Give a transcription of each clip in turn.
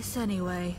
this anyway?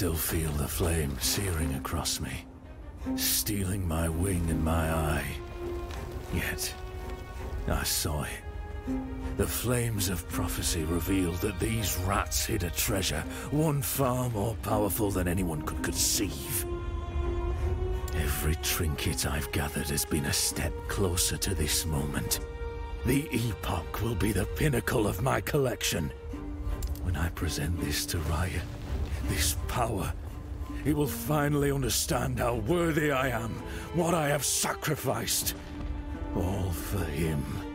Still feel the flame searing across me, stealing my wing and my eye. Yet, I saw it. The flames of prophecy revealed that these rats hid a treasure, one far more powerful than anyone could conceive. Every trinket I've gathered has been a step closer to this moment. The Epoch will be the pinnacle of my collection. When I present this to Rahyeh, this power, he will finally understand how worthy I am, what I have sacrificed. All for him.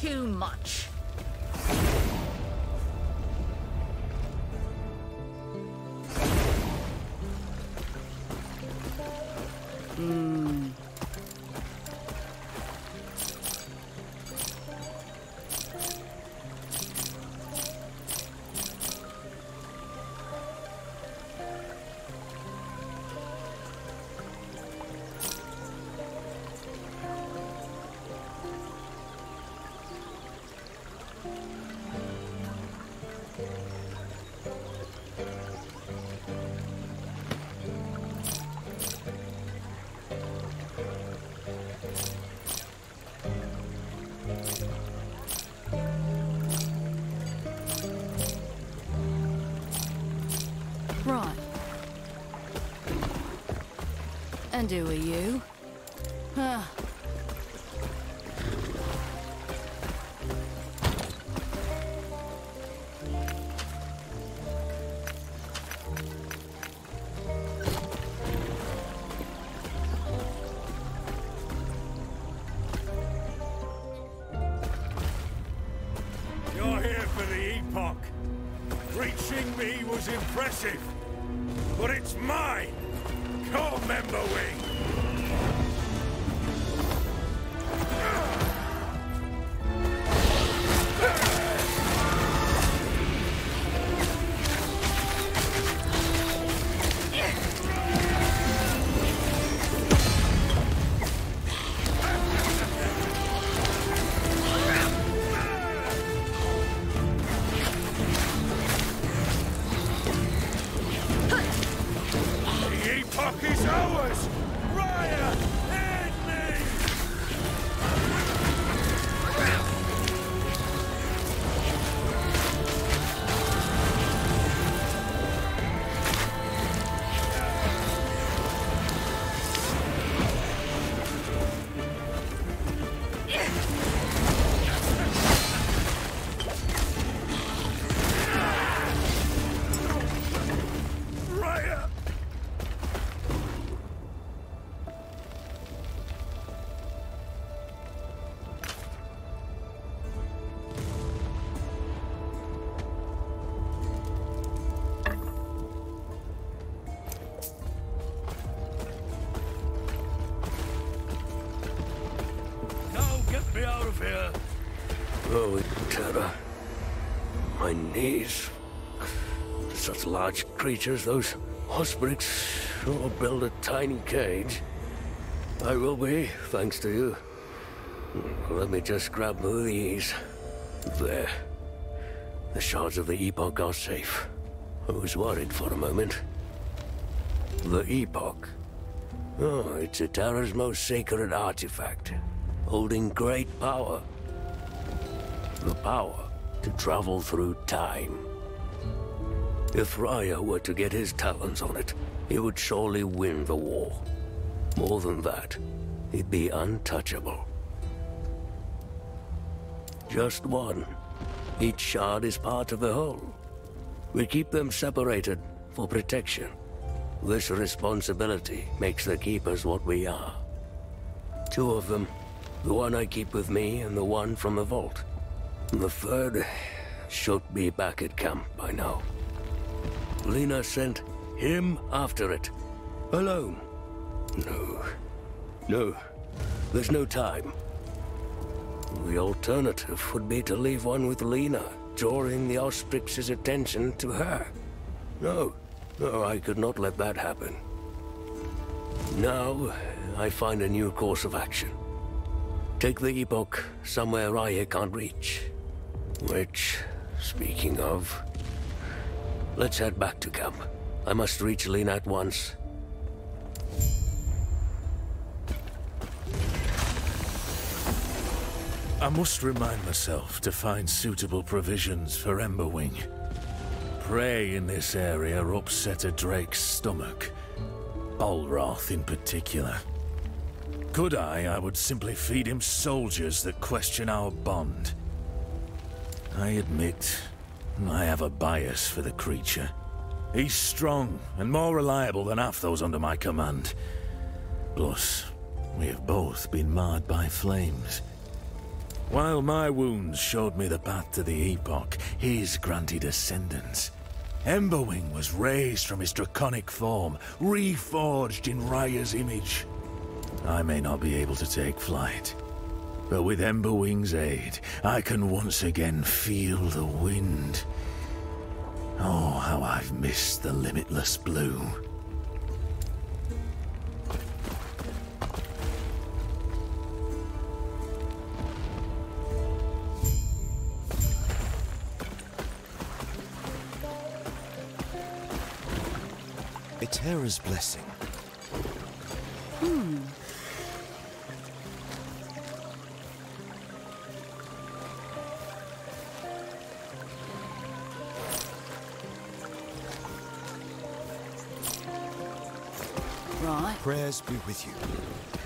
Too much. And who are you? Creatures, those Osprix will build a tiny cage. I will be, thanks to you. Let me just grab these. There. The shards of the Epoch are safe. I was worried for a moment. The Epoch. Oh, it's Eterra's most sacred artifact, holding great power. The power to travel through time. If Rahyeh were to get his talons on it, he would surely win the war. More than that, he'd be untouchable. Just one. Each shard is part of the whole. We keep them separated for protection. This responsibility makes the Keepers what we are. Two of them. The one I keep with me and the one from the vault. The third should be back at camp by now. Lena sent him after it. Alone. No. No. There's no time. The alternative would be to leave one with Lena, drawing the Osprix's attention to her. No. No, I could not let that happen. Now, I find a new course of action. Take the Epoch somewhere I can't reach. Which, speaking of, let's head back to camp. I must reach Lena at once. I must remind myself to find suitable provisions for Emberwing. Prey in this area upset a Drake's stomach. Olroth in particular. Could I, I would simply feed him soldiers that question our bond. I admit, I have a bias for the creature. He's strong and more reliable than half those under my command. Plus, we have both been marred by flames. While my wounds showed me the path to the Epoch, his granted ascendance. Emberwing was raised from his draconic form, reforged in Rahyeh's image. I may not be able to take flight, but with Emberwing's aid, I can once again feel the wind. Oh, how I've missed the limitless blue. Eterra's blessing. Right. Prayers be with you.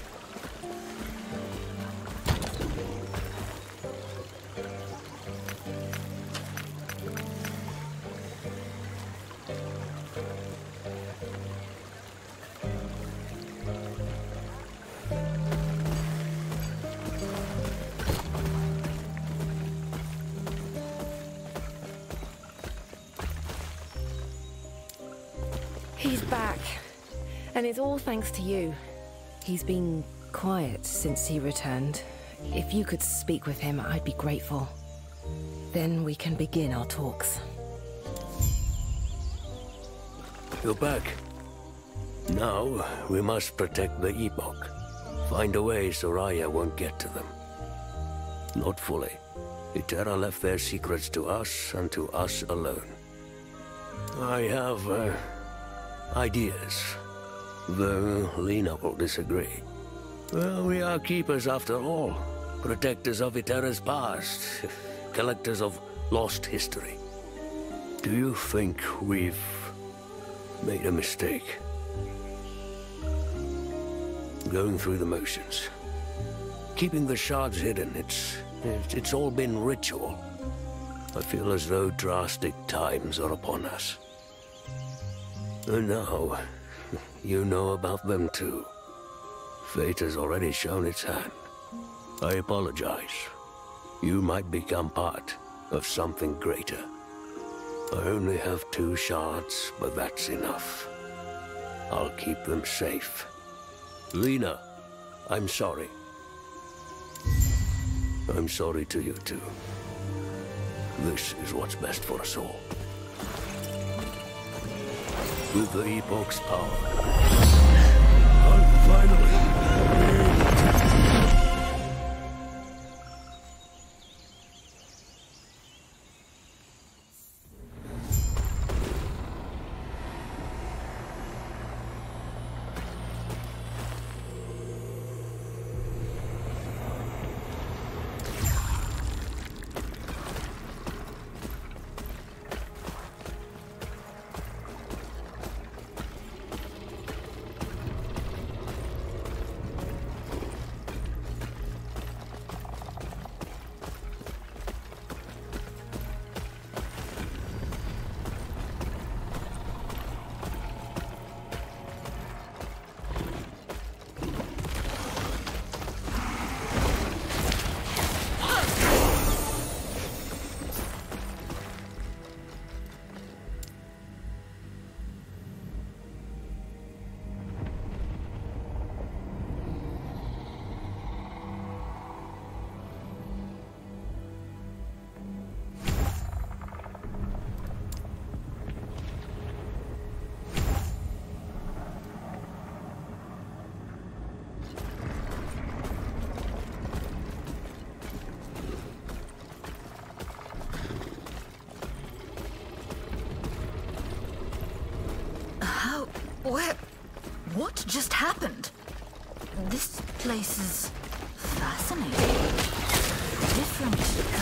And it's all thanks to you. He's been quiet since he returned. If you could speak with him, I'd be grateful. Then we can begin our talks. You're back. Now, we must protect the Epoch. Find a way Soraya won't get to them. Not fully. Eterra left their secrets to us and to us alone. I have, uh, ideas. Though Lena will disagree. Well, we are keepers after all. Protectors of Eterra's past. Collectors of lost history. Do you think we've made a mistake? Going through the motions. Keeping the shards hidden, it's, it's, it's all been ritual. I feel as though drastic times are upon us. And now, you know about them too. Fate has already shown its hand. I apologize. You might become part of something greater. I only have two shards, but that's enough. I'll keep them safe. Lena, I'm sorry. I'm sorry to you too. This is what's best for us all. With the Epoch's power, finally Where... What just happened? This place is fascinating. Different,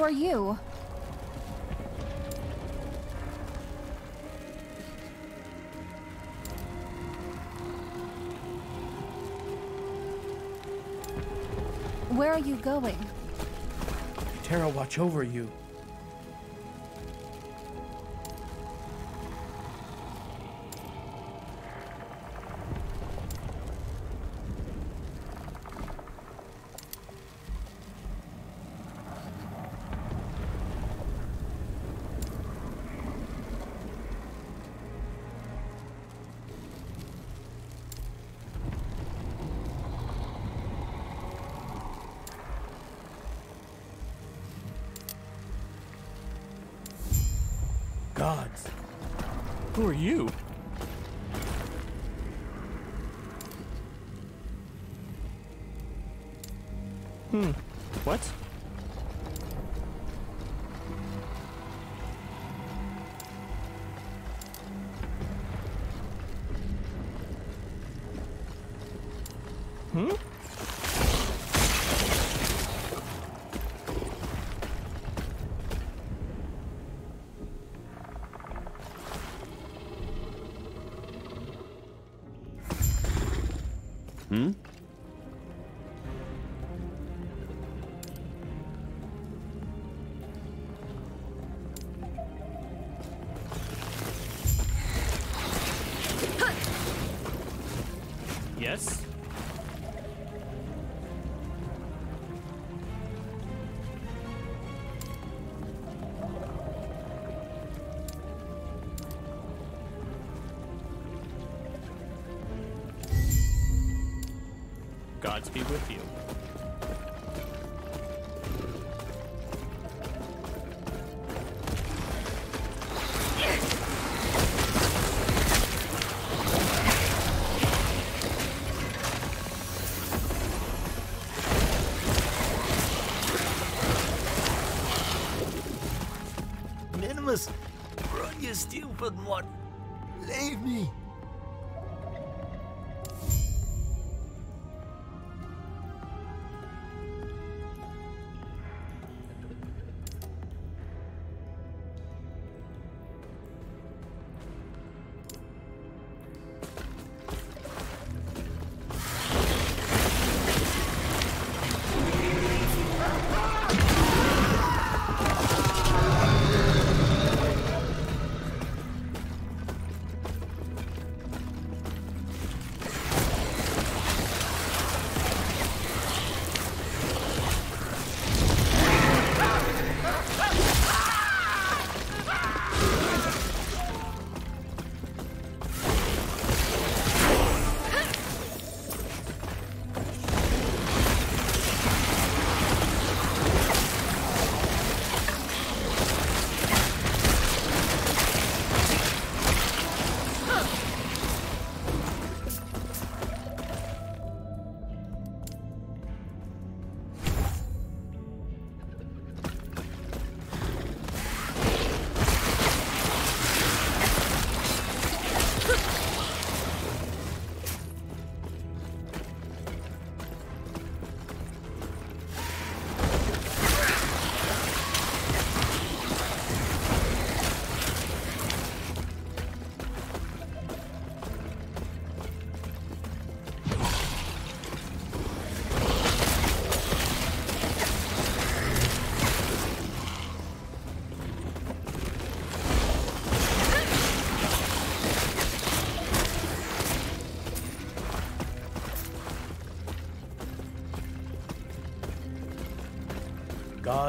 Who are you? Where are you going? Terra watch over you. Gods. Who are you? Hmm. What? Gods be with you. Stupid one.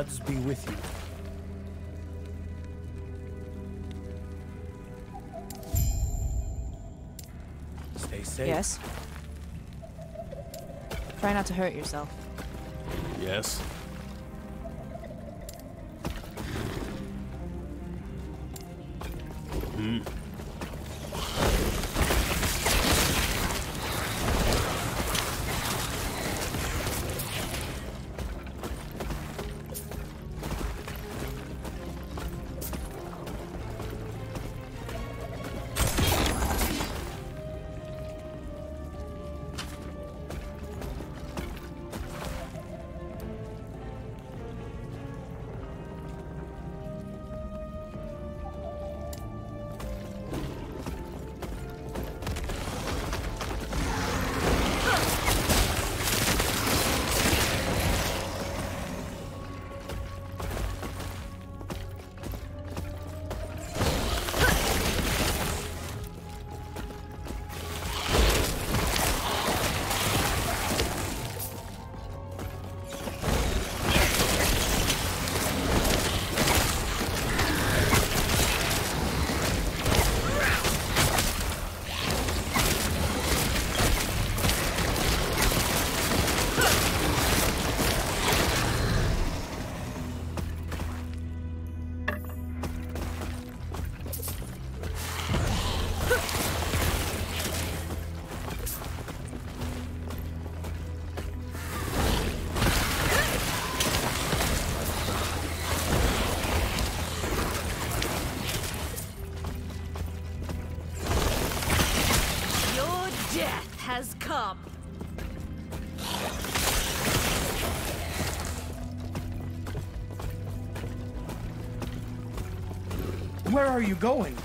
Gods be with you. Stay safe. Yes. Try not to hurt yourself. Yes. Are you going?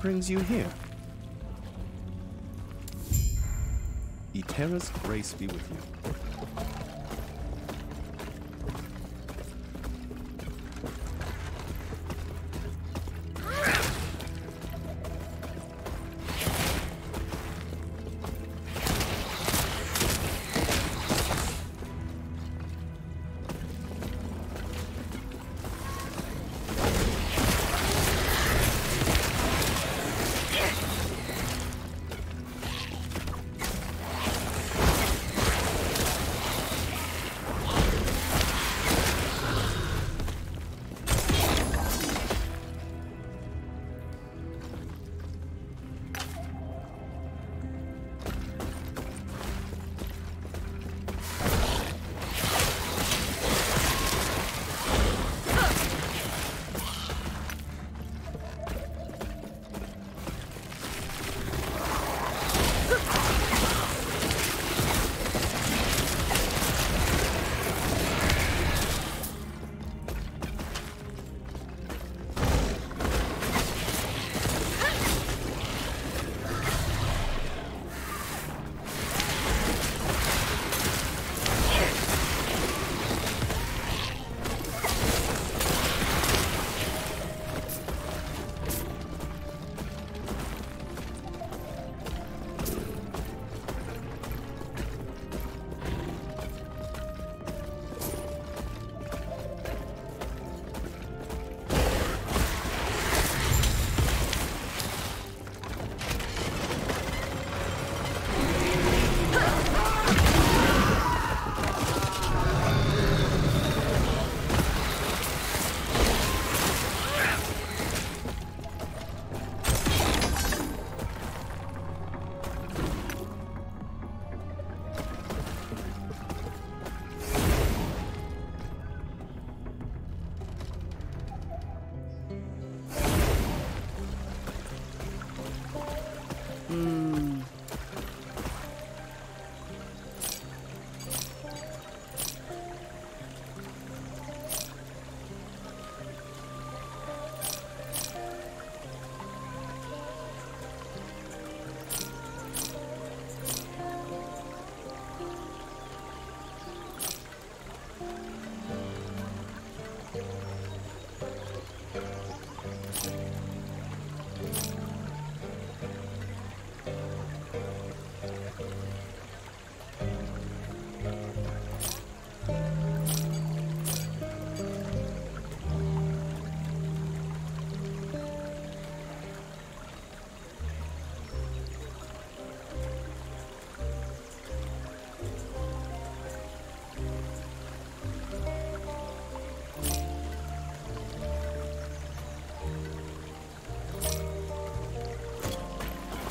Brings you here? Eterra's grace be with you.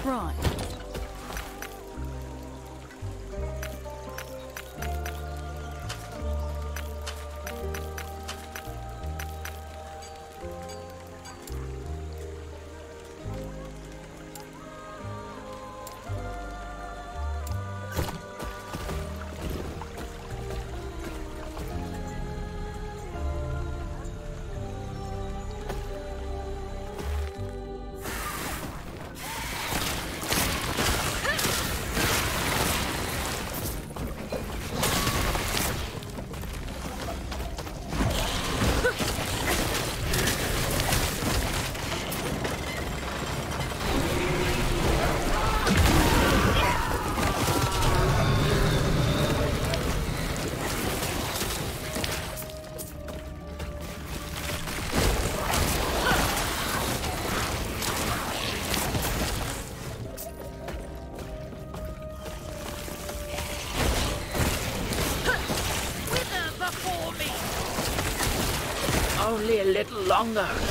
Prime. Longer.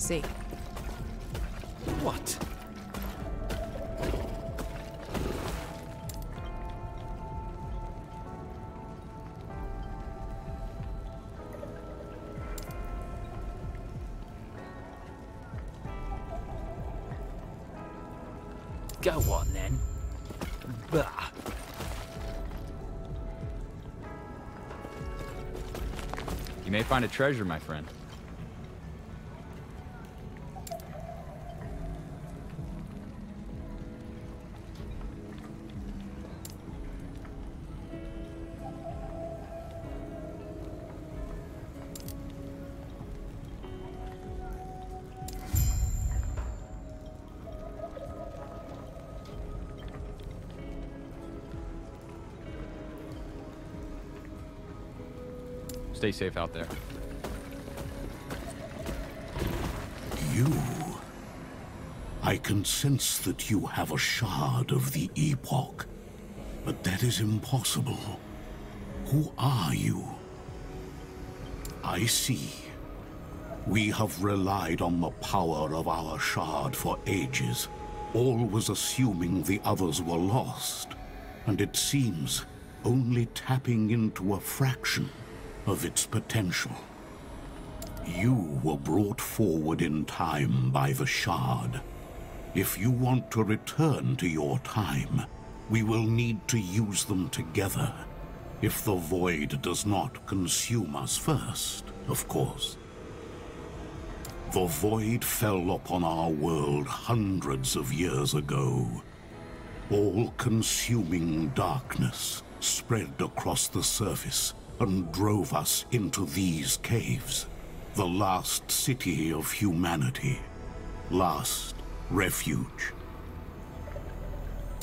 See. What? Go on then. Bah. You may find a treasure, my friend. Stay safe out there. You. I can sense that you have a shard of the Epoch. But that is impossible. Who are you? I see. We have relied on the power of our shard for ages, always assuming the others were lost. And it seems only tapping into a fraction of its potential. You were brought forward in time by the Shard. If you want to return to your time, we will need to use them together. If the Void does not consume us first, of course. The Void fell upon our world hundreds of years ago. All-consuming darkness spread across the surface and drove us into these caves. The last city of humanity. Last refuge.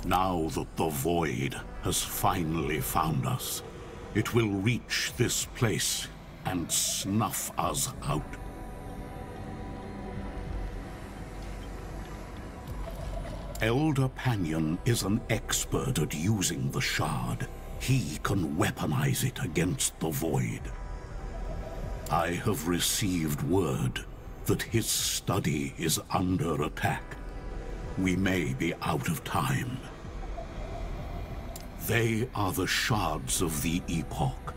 Now that the Void has finally found us, it will reach this place and snuff us out. Elder Panion is an expert at using the Shard. He can weaponize it against the Void. I have received word that his study is under attack. We may be out of time. They are the shards of the Epoch,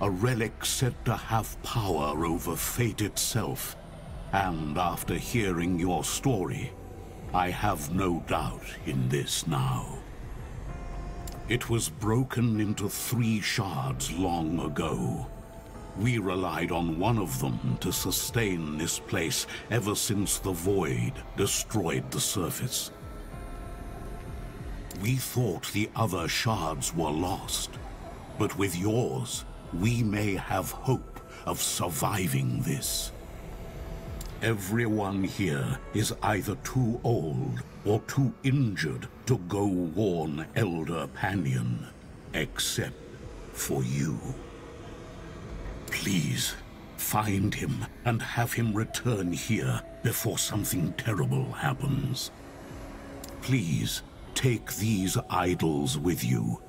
a relic said to have power over fate itself. And after hearing your story, I have no doubt in this now. It was broken into three shards long ago. We relied on one of them to sustain this place ever since the Void destroyed the surface. We thought the other shards were lost, but with yours, we may have hope of surviving this. Everyone here is either too old or too injured to go warn Elder Panion, except for you. Please, find him and have him return here before something terrible happens. Please, take these idols with you.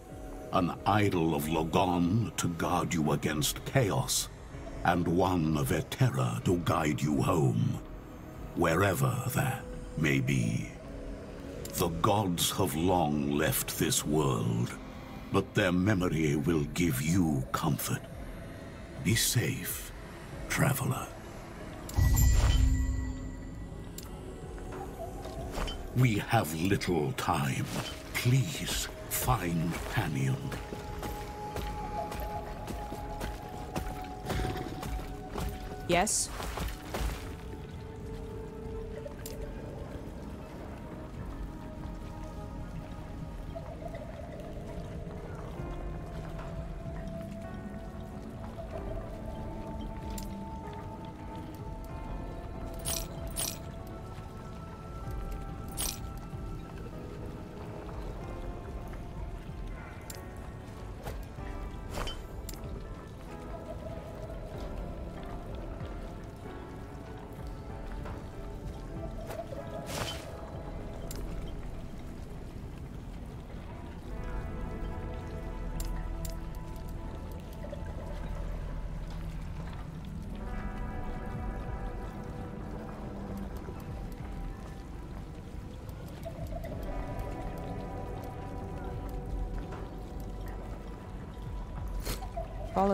An idol of Lagon to guard you against chaos, and one of Eterra to guide you home, wherever that may be. The gods have long left this world, but their memory will give you comfort. Be safe, traveler. We have little time. Please, find Panion. Yes?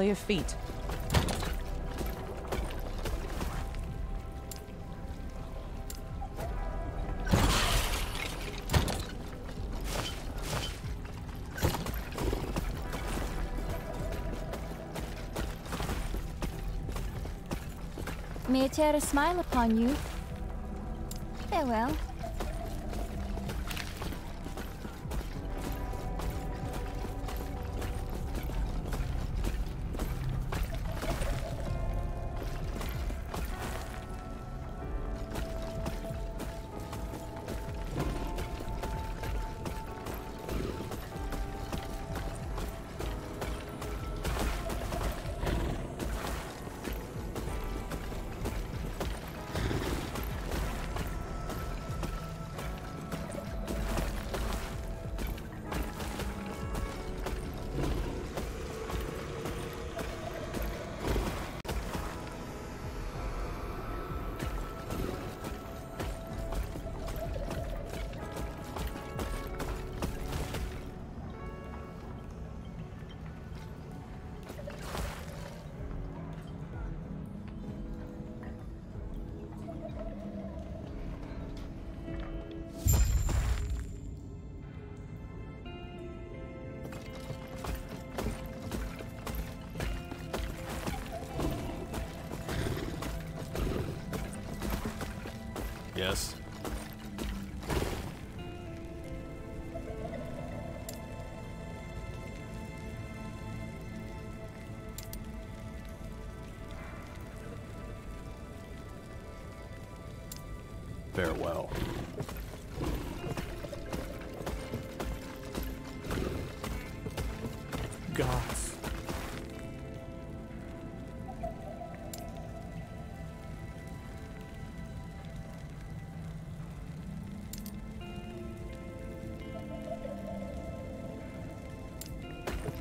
Your feet. May Eterra smile upon you. Farewell. Farewell. Gods.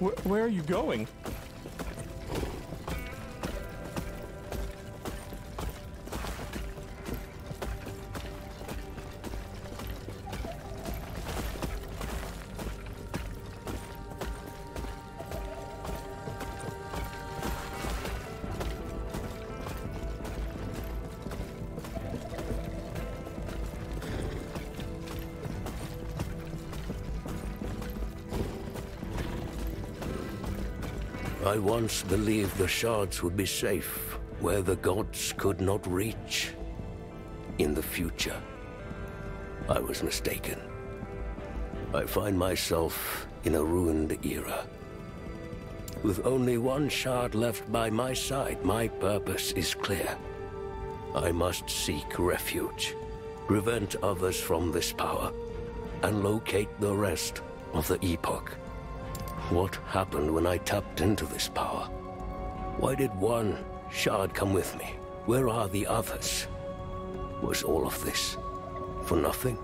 Wh where are you going? I once believed the shards would be safe where the gods could not reach. In the future. I was mistaken. I find myself in a ruined era. With only one shard left by my side, my purpose is clear. I must seek refuge, prevent others from this power, and locate the rest of the Epoch. What happened when I tapped into this power? Why did one shard come with me? Where are the others? Was all of this for nothing?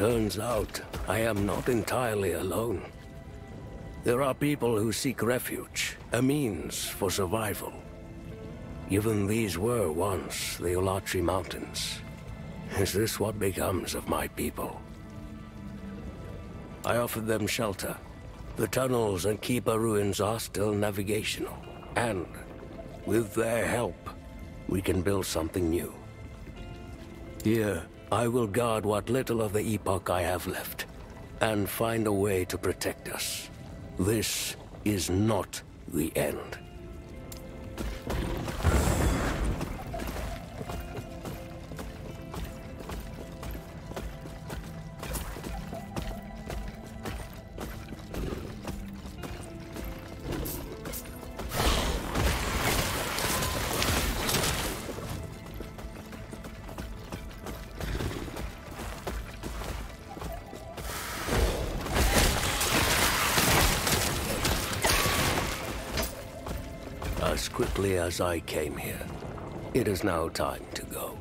Turns out I am not entirely alone. There are people who seek refuge, a means for survival. Even these were once the Olatri Mountains. Is this what becomes of my people? I offered them shelter. The tunnels and Keeper ruins are still navigational. And, with their help, we can build something new. Here, I will guard what little of the Epoch I have left, and find a way to protect us. This is not the end. As I came here, it is now time to go.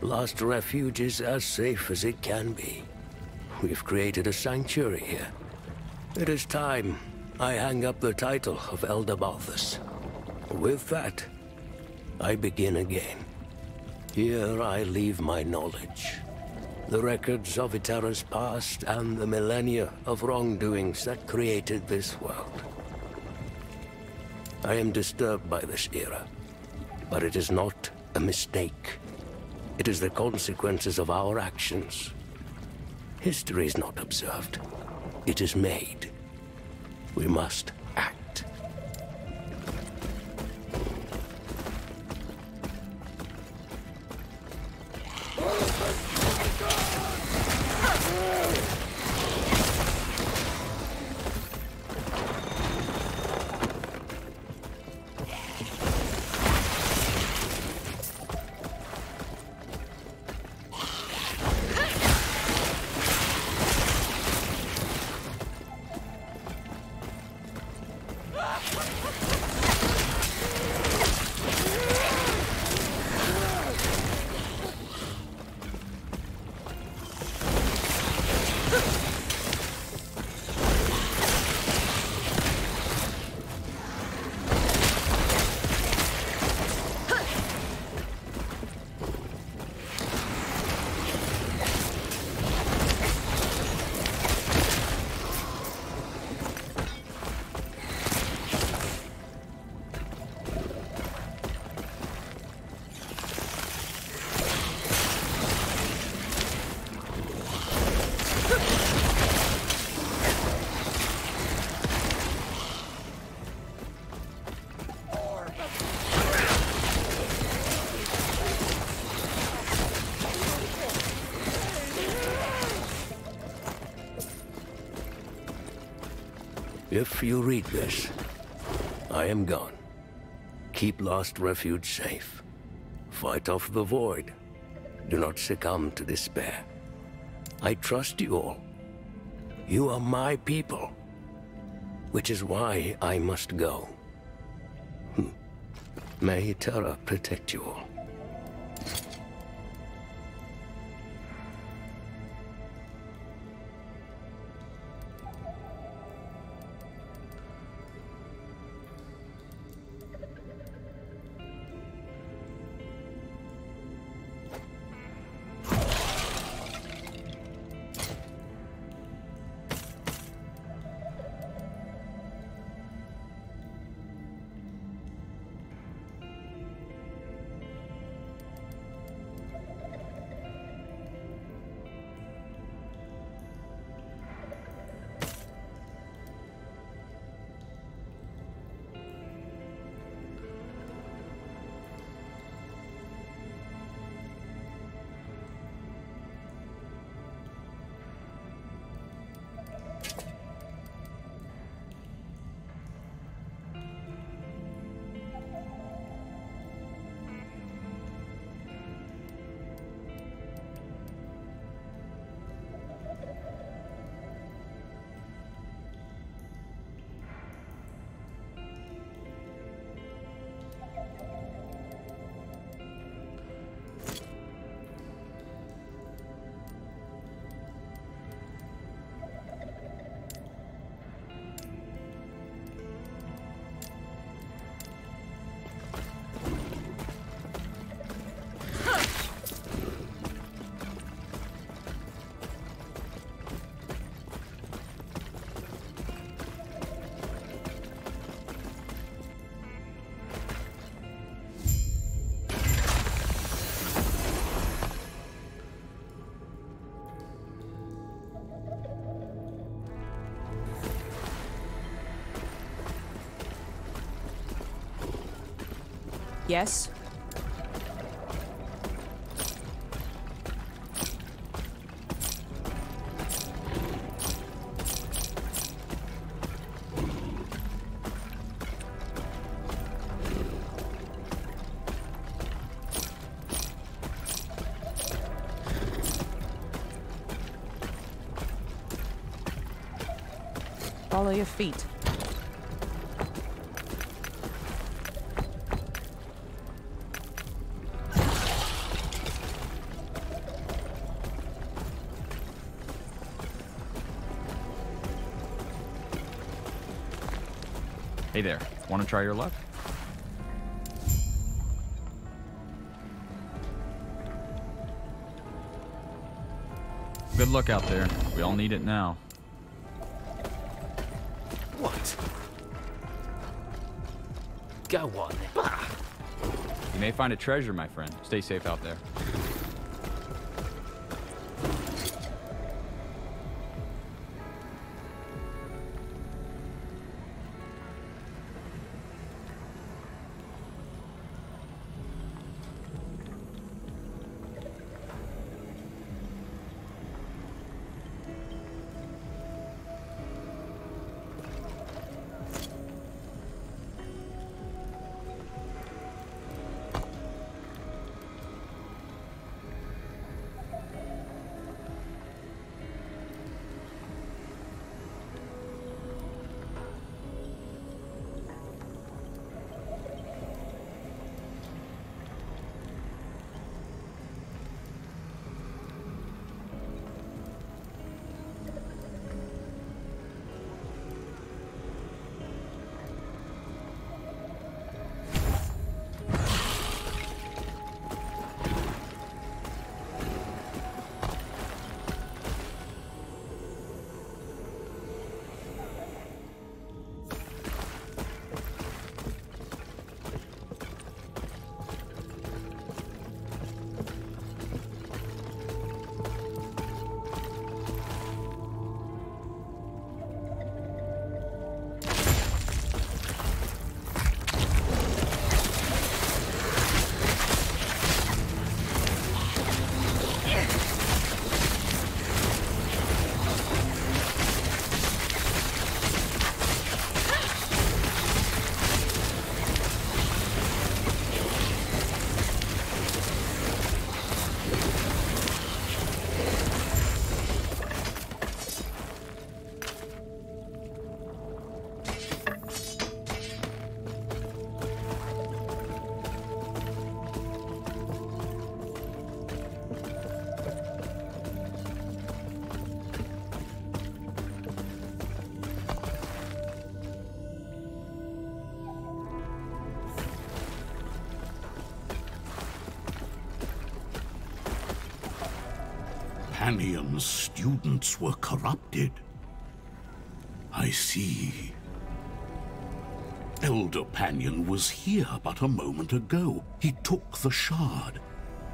Last Refuge is as safe as it can be. We've created a sanctuary here. It is time I hang up the title of Elder Balthus. With that, I begin again. Here I leave my knowledge. The records of Eterra's past and the millennia of wrongdoings that created this world. I am disturbed by this era, but it is not a mistake. It is the consequences of our actions. History is not observed. It is made. We must If you read this, I am gone. Keep Lost Refuge safe. Fight off the void. Do not succumb to despair. I trust you all. You are my people. Which is why I must go. Hmm. May Terra protect you all. Yes? Follow your feet. Want to try your luck? Good luck out there. We all need it now. What? Go on. Bah. You may find a treasure, my friend. Stay safe out there. Panion's students were corrupted. I see. Elder Panion was here but a moment ago. He took the shard.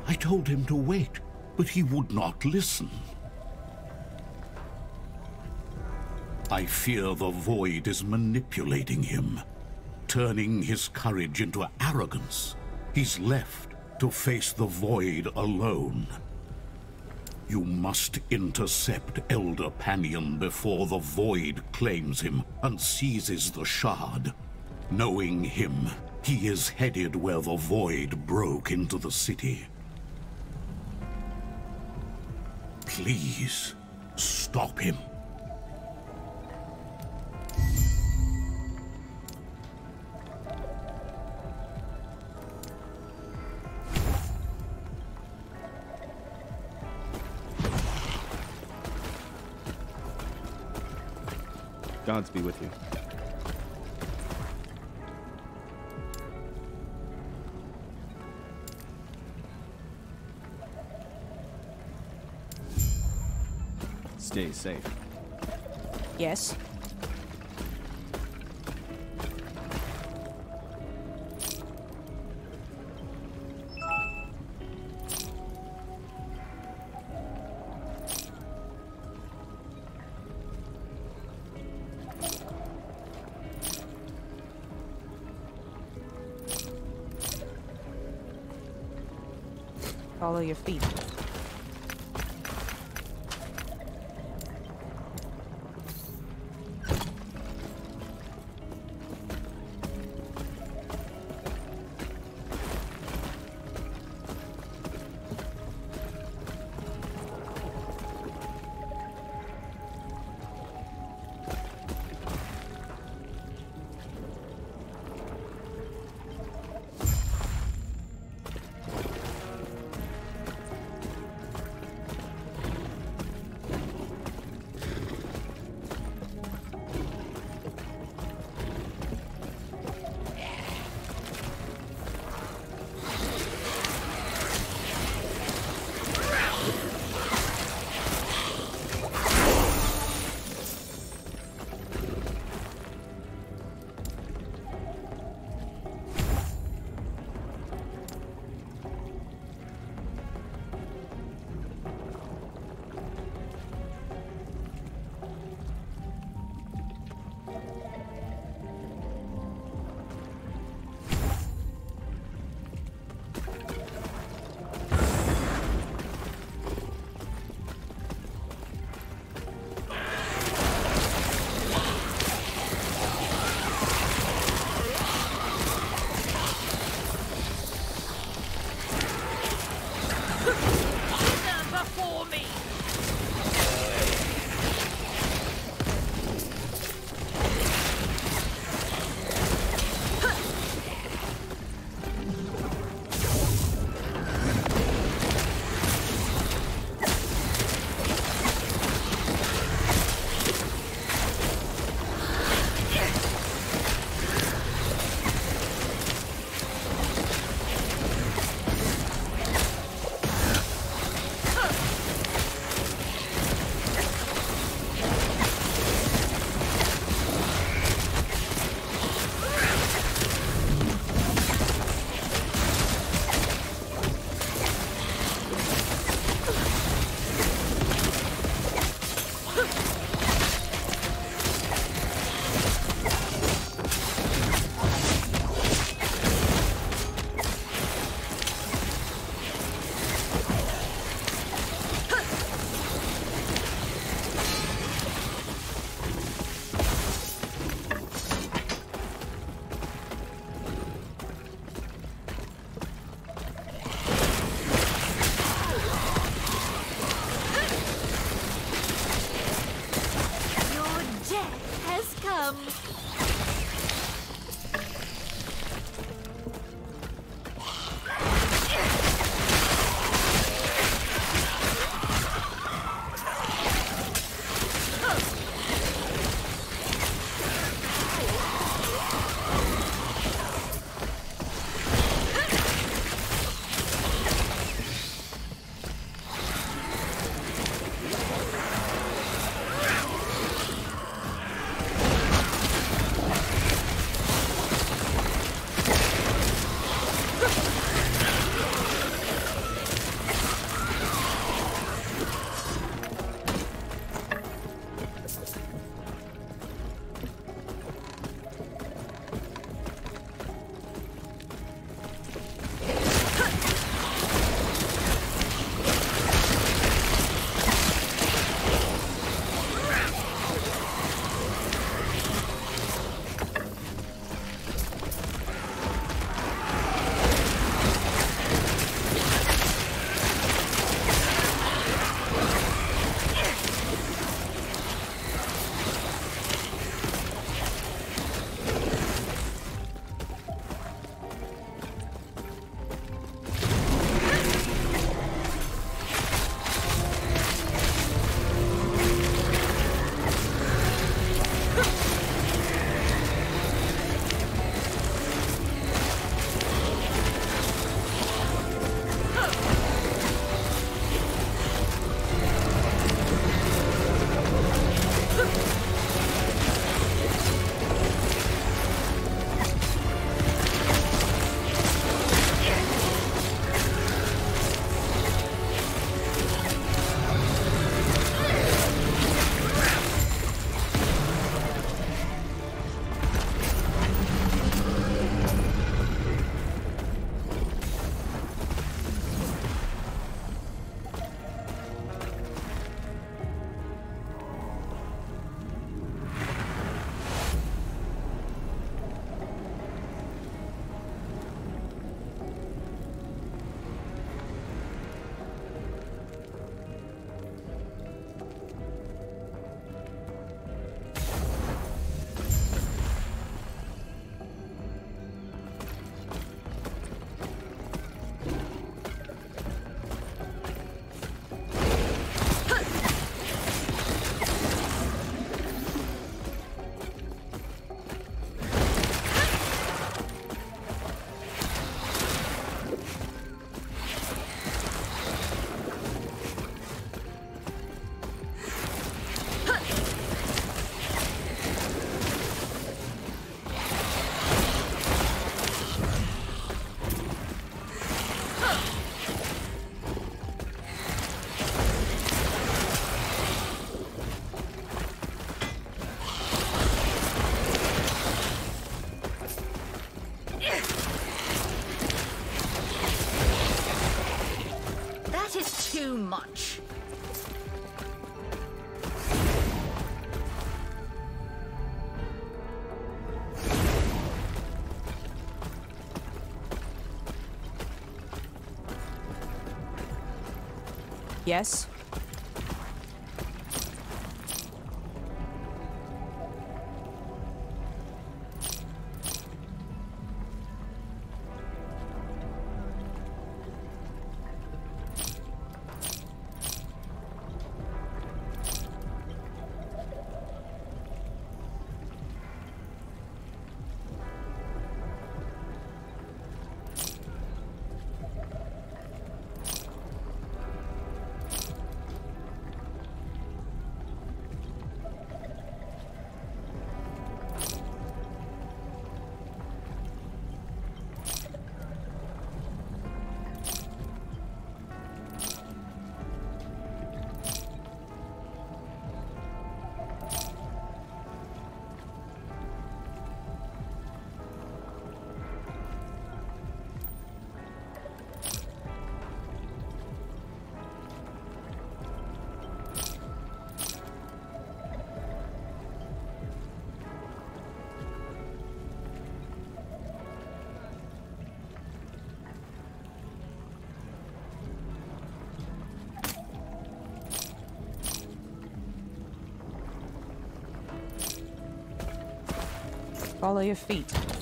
I told him to wait, but he would not listen. I fear the Void is manipulating him, turning his courage into arrogance. He's left to face the Void alone. You must intercept Elder Panion before the Void claims him and seizes the shard. Knowing him, he is headed where the Void broke into the city. Please, stop him. Gods be with you. Stay safe. Yes? Follow your feet. Yes? Follow your feet.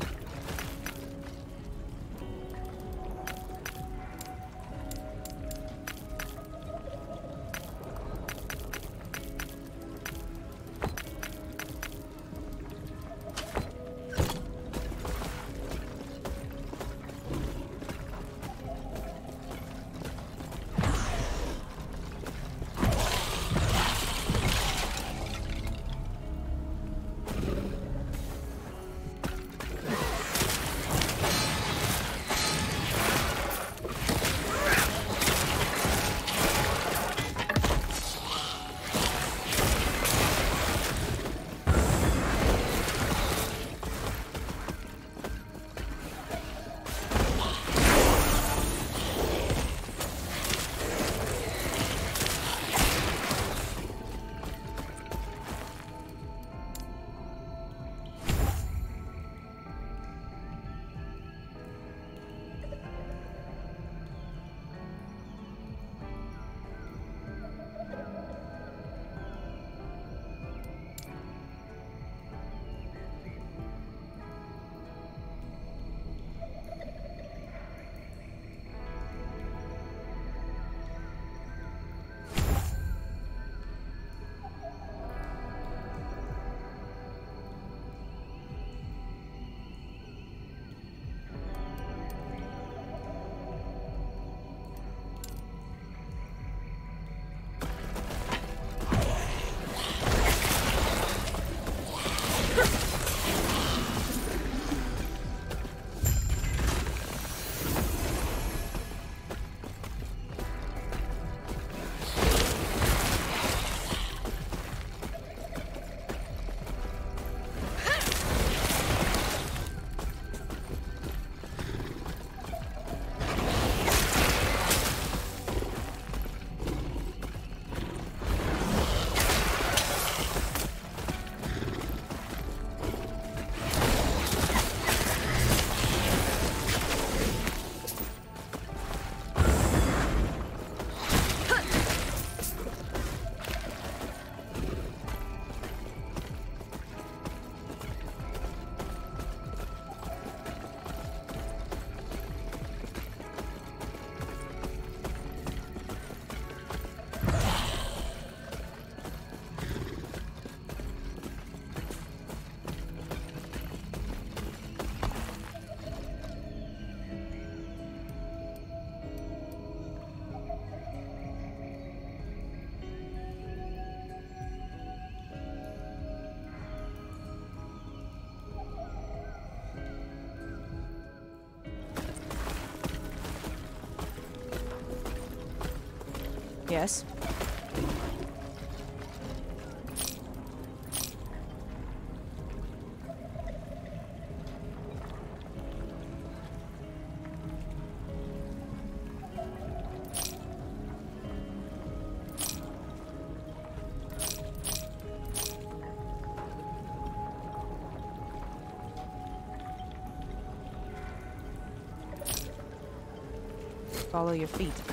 guess. Follow your feet.